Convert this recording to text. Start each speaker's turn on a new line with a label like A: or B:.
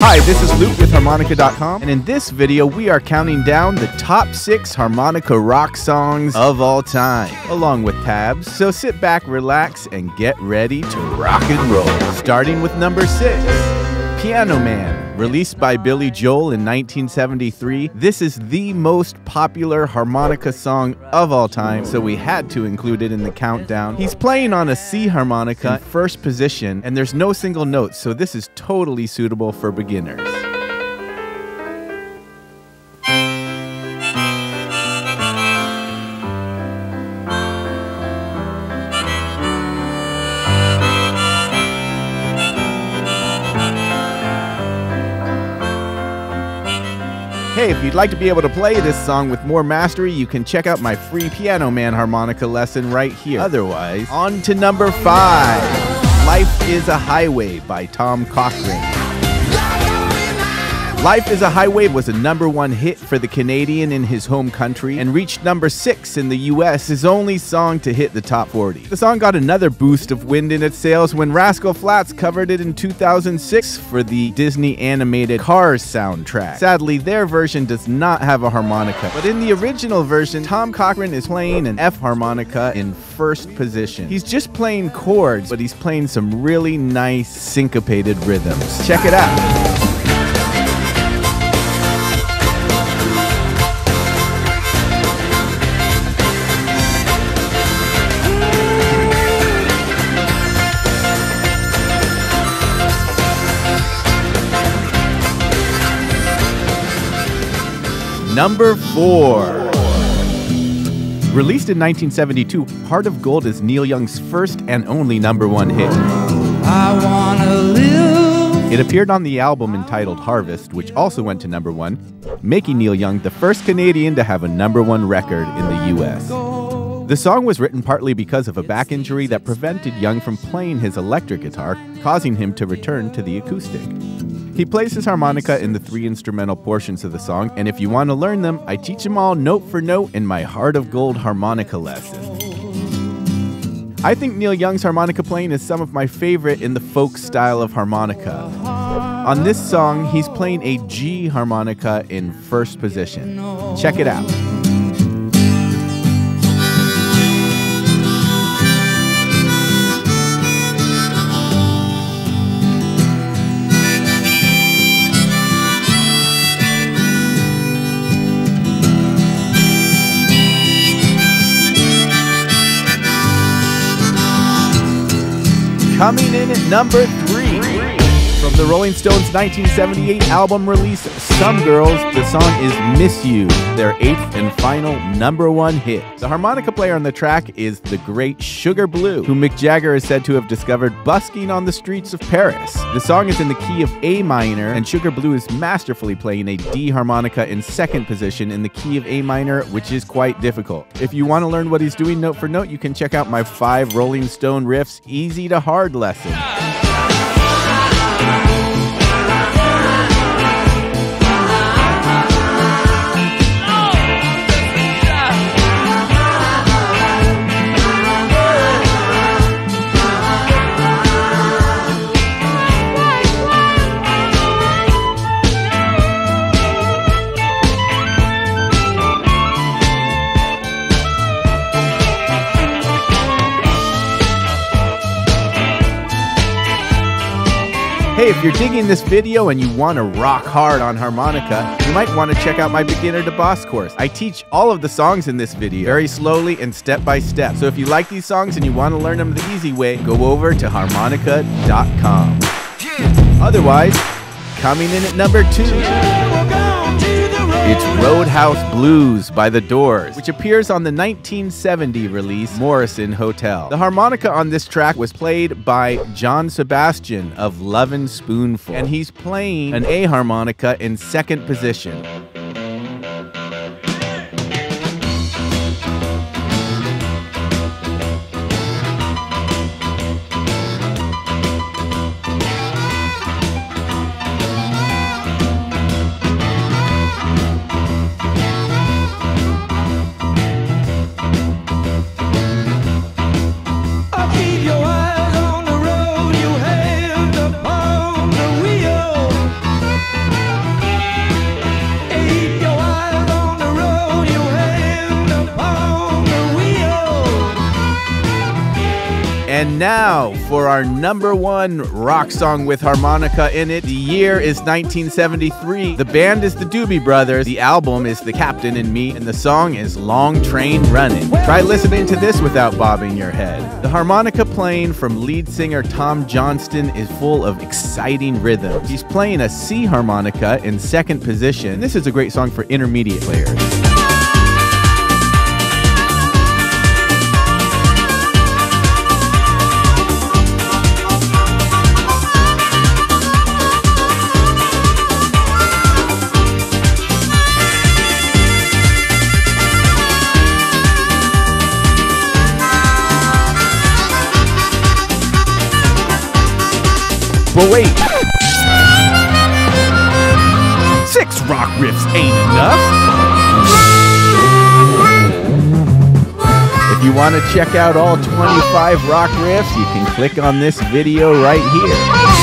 A: Hi, this is Luke with Harmonica.com, and in this video, we are counting down the top six harmonica rock songs of all time, along with tabs. So sit back, relax, and get ready to rock and roll. Starting with number six Piano Man. Released by Billy Joel in 1973, this is the most popular harmonica song of all time, so we had to include it in the countdown. He's playing on a C harmonica in first position, and there's no single note, so this is totally suitable for beginners. Hey, if you'd like to be able to play this song with more mastery, you can check out my free Piano Man harmonica lesson right here. Otherwise, on to number five Life is a Highway by Tom Cochrane. Life is a Highway was a number one hit for the Canadian in his home country and reached number six in the US, his only song to hit the top 40. The song got another boost of wind in its sails when Rascal Flatts covered it in 2006 for the Disney animated Cars soundtrack. Sadly, their version does not have a harmonica, but in the original version, Tom Cochrane is playing an F harmonica in first position. He's just playing chords, but he's playing some really nice syncopated rhythms. Check it out. Number four. Released in 1972, Heart of Gold is Neil Young's first and only number one hit. It appeared on the album entitled Harvest, which also went to number one, making Neil Young the first Canadian to have a number one record in the US. The song was written partly because of a back injury that prevented Young from playing his electric guitar, causing him to return to the acoustic. He plays his harmonica in the three instrumental portions of the song, and if you want to learn them, I teach them all note for note in my Heart of Gold harmonica lesson. I think Neil Young's harmonica playing is some of my favorite in the folk style of harmonica. On this song, he's playing a G harmonica in first position. Check it out. Coming in at number three. The Rolling Stones' 1978 album release, Some Girls, the song is Miss You, their eighth and final number one hit. The harmonica player on the track is the great Sugar Blue, who Mick Jagger is said to have discovered busking on the streets of Paris. The song is in the key of A minor, and Sugar Blue is masterfully playing a D harmonica in second position in the key of A minor, which is quite difficult. If you want to learn what he's doing note for note, you can check out my five Rolling Stone riffs, easy to hard lesson. Hey, if you're digging this video and you want to rock hard on harmonica, you might want to check out my beginner to boss course. I teach all of the songs in this video very slowly and step by step. So if you like these songs and you want to learn them the easy way, go over to harmonica.com. Otherwise, coming in at number two. It's Roadhouse Blues by The Doors, which appears on the 1970 release Morrison Hotel. The harmonica on this track was played by John Sebastian of Lovin' Spoonful, and he's playing an A harmonica in second position. And now for our number one rock song with harmonica in it. The year is 1973. The band is the Doobie Brothers. The album is The Captain and Me, and the song is Long Train Running. Try listening to this without bobbing your head. The harmonica playing from lead singer Tom Johnston is full of exciting rhythms. He's playing a C harmonica in second position. This is a great song for intermediate players. But wait! Six rock riffs ain't enough! If you want to check out all 25 rock riffs, you can click on this video right here.